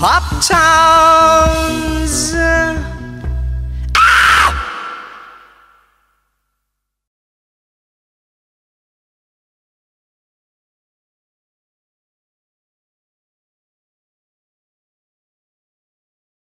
Pop Towns.